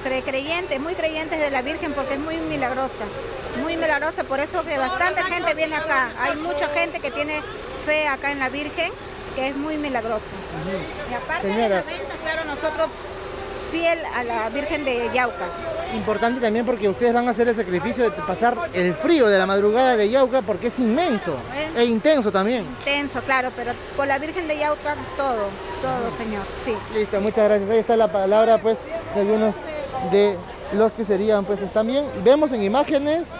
creyentes, muy creyentes de la Virgen porque es muy milagrosa, muy milagrosa, por eso que bastante gente viene acá. Hay mucha gente que tiene fe acá en la Virgen, que es muy milagrosa. Y aparte de la venta, claro, nosotros fiel a la Virgen de Yauca. Importante también porque ustedes van a hacer el sacrificio de pasar el frío de la madrugada de Yauca porque es inmenso e intenso también. Intenso, claro, pero por la Virgen de Yauca todo, todo, señor, sí. Listo, muchas gracias. Ahí está la palabra pues de algunos de los que serían pues están bien. Y vemos en imágenes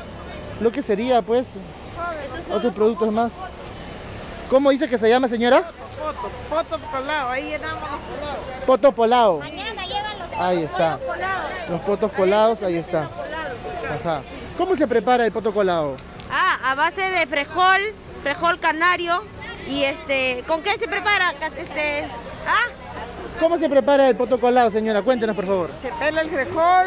lo que sería pues otros productos más. ¿Cómo dice que se llama señora? Poto, poto polao, ahí llenamos los polados. Poto polao. Mañana llegan los Ahí está. colados. Los potos colados, ahí está. Ajá. ¿Cómo se prepara el poto colado? Ah, a base de frejol, frejol canario y este, ¿con qué se prepara? Este, ah, ¿Cómo se prepara el poto colado, señora? Cuéntenos, por favor. Se pela el frijol,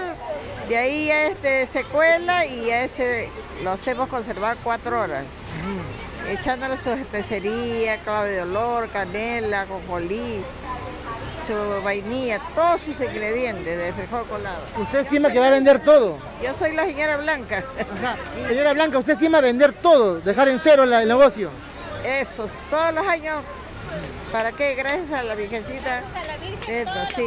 de ahí este, se cuela y ese lo hacemos conservar cuatro horas. Echándole sus especerías, clave de olor, canela, conjolí, su vainilla, todos sus ingredientes de frijol colado. ¿Usted estima que va a vender todo? Yo soy la señora Blanca. Señora Blanca, ¿usted estima vender todo? ¿Dejar en cero la- el negocio? Esos, todos los años. ¿Para qué? Gracias a la Virgencita. Esto, sí.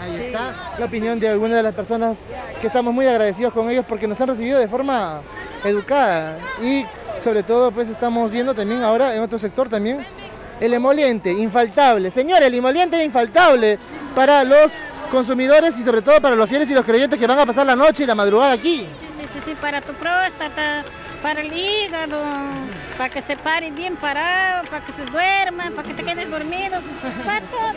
Ahí está la opinión de algunas de las personas que estamos muy agradecidos con ellos porque nos han recibido de forma educada y sobre todo pues estamos viendo también ahora en otro sector también el emoliente, infaltable. Señor, el emoliente es infaltable para los consumidores y sobre todo para los fieles y los creyentes que van a pasar la noche y la madrugada aquí. Sí, sí, sí, para tu próstata, para el hígado, para que se pare bien parado, para que se duerma, para que te quedes dormido, para todo.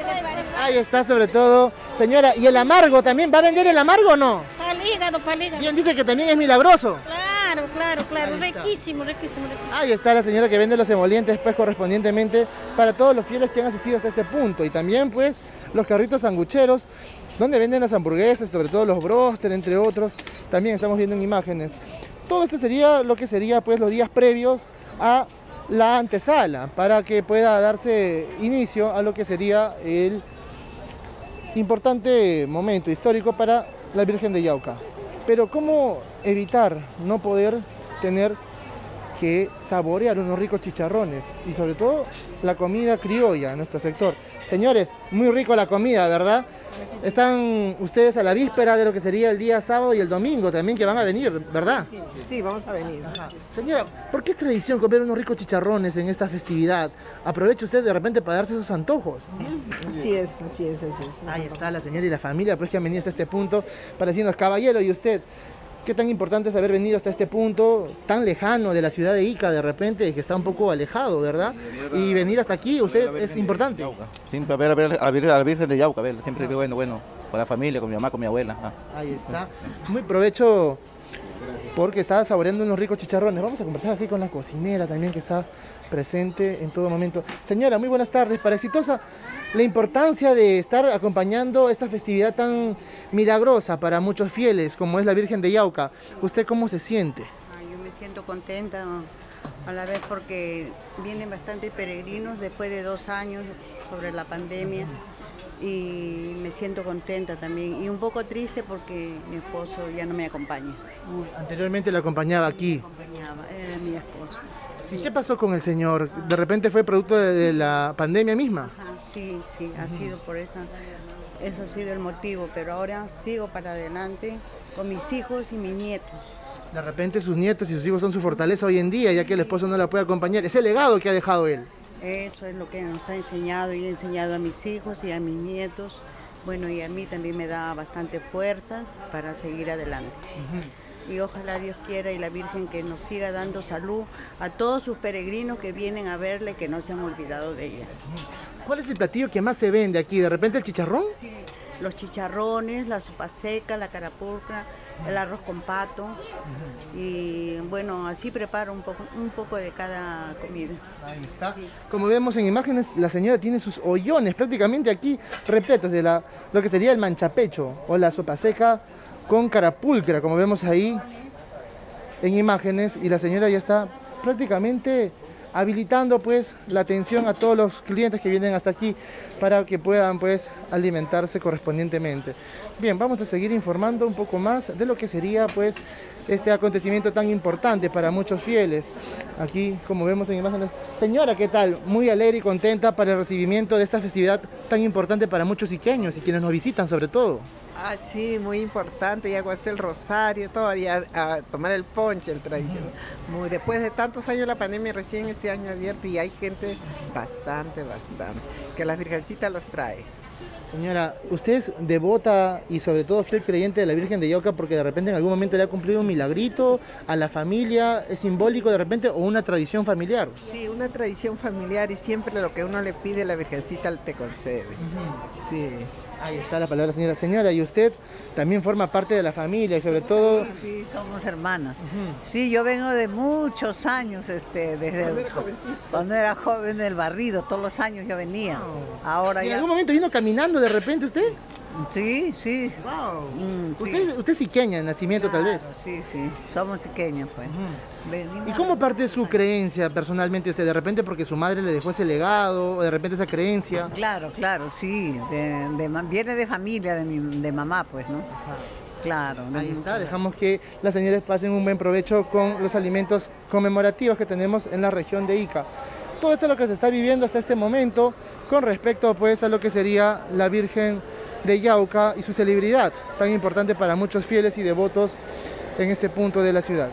Ahí está sobre todo. Señora, ¿y el amargo también? ¿Va a vender el amargo o no? Para el hígado, para el hígado. Bien, dice que también es milagroso. Claro, claro, claro, riquísimo, riquísimo, riquísimo. Ahí está la señora que vende los emolientes pues correspondientemente para todos los fieles que han asistido hasta este punto y también pues los carritos sangucheros donde venden las hamburguesas, sobre todo los broster entre otros, también estamos viendo en imágenes. Todo esto sería lo que sería pues los días previos a la antesala para que pueda darse inicio a lo que sería el importante momento histórico para la Virgen de Yauca. Pero ¿cómo evitar no poder tener que saborear unos ricos chicharrones y sobre todo la comida criolla en nuestro sector? Señores, muy rico la comida, ¿verdad? Están ustedes a la víspera de lo que sería el día sábado y el domingo también que van a venir, ¿verdad? Sí, vamos a venir. Señora, ¿por qué es tradición comer unos ricos chicharrones en esta festividad? Aproveche usted de repente para darse esos antojos. Así es, así es, así es. Ahí está la señora y la familia, pues que han venido hasta este punto para decirnos, caballero, ¿y usted? ¿Qué tan importante es haber venido hasta este punto tan lejano de la ciudad de Ica de repente, que está un poco alejado, ¿verdad? Y venir hasta aquí, usted es importante. Siempre a ver, a ver a la Virgen, a la Virgen de Yauca, a ver, siempre digo, bueno, bueno, con la familia, con mi mamá, con mi abuela. ah. Ahí está. Muy provecho porque está saboreando unos ricos chicharrones. Vamos a conversar aquí con la cocinera también que está presente en todo momento. Señora, muy buenas tardes. Para Exitosa, la importancia de estar acompañando esta festividad tan milagrosa para muchos fieles como es la Virgen de Yauca. ¿Usted cómo se siente? Ay, Yo me siento contenta a la vez porque vienen bastantes peregrinos después de dos años sobre la pandemia y me siento contenta también y un poco triste porque mi esposo ya no me acompaña. Anteriormente la acompañaba aquí. Acompañaba, era mi esposo. ¿Y qué pasó con el señor? ¿De repente fue producto de, de la pandemia misma? Ajá, sí, sí, ha sido por eso, eso ha sido el motivo, pero ahora sigo para adelante con mis hijos y mis nietos. De repente sus nietos y sus hijos son su fortaleza hoy en día, ya que el esposo no la puede acompañar. Es el legado que ha dejado él. Eso es lo que nos ha enseñado y he enseñado a mis hijos y a mis nietos. Bueno, y a mí también me da bastante fuerzas para seguir adelante. Y ojalá Dios quiera y la Virgen que nos siga dando salud a todos sus peregrinos que vienen a verle, que no se han olvidado de ella. ¿Cuál es el platillo que más se vende aquí? ¿De repente el chicharrón? Los chicharrones, la sopa seca, la carapulcra, el arroz con pato. Y bueno, así preparo un poco, un poco de cada comida. Ahí está. Como vemos en imágenes, la señora tiene sus hoyones prácticamente aquí repletos de la, lo que sería el manchapecho o la sopa seca con carapulcra, como vemos ahí en imágenes. Y la señora ya está prácticamente habilitando pues la atención a todos los clientes que vienen hasta aquí para que puedan pues alimentarse correspondientemente. Bien, vamos a seguir informando un poco más de lo que sería pues este acontecimiento tan importante para muchos fieles. Aquí, como vemos en imágenes, señora, ¿qué tal? Muy alegre y contenta para el recibimiento de esta festividad tan importante para muchos iqueños y quienes nos visitan sobre todo. Ah, sí, muy importante, y hago hacer el rosario, todo, y a, a tomar el ponche, el tradicional. Muy, después de tantos años la pandemia, recién este año abierto y hay gente bastante, bastante, que la Virgencita los trae. Señora, usted es devota y sobre todo fiel creyente de la Virgen de Yauca porque de repente en algún momento le ha cumplido un milagrito a la familia, es simbólico de repente o una tradición familiar. Sí, una tradición familiar y siempre lo que uno le pide la Virgencita te concede. Sí. Ahí está la palabra, señora. Señora, y usted también forma parte de la familia y sobre todo... Sí, somos hermanas. Sí, yo vengo de muchos años, este, desde Cuando el- era jovencita. cuando era joven del barrido, todos los años yo venía. Ahora ¿En ya. algún momento vino caminando de repente usted? Sí, sí. Wow. Mm, sí. Usted, usted es iqueña en nacimiento tal vez. Claro, Sí, sí. Somos pequeños, pues. ¿Y cómo parte su creencia personalmente usted? ¿De repente porque su madre le dejó ese legado o de repente esa creencia? Claro, claro, sí. De, de viene de familia, de, mi, de mamá, pues, ¿no? Claro. de Ahí está, dejamos que las señores pasen un buen provecho con los alimentos conmemorativos que tenemos en la región de Ica. Todo esto es lo que se está viviendo hasta este momento con respecto pues a lo que sería la Virgen de Yauca y su celebridad, tan importante para muchos fieles y devotos en este punto de la ciudad.